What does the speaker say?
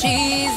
She's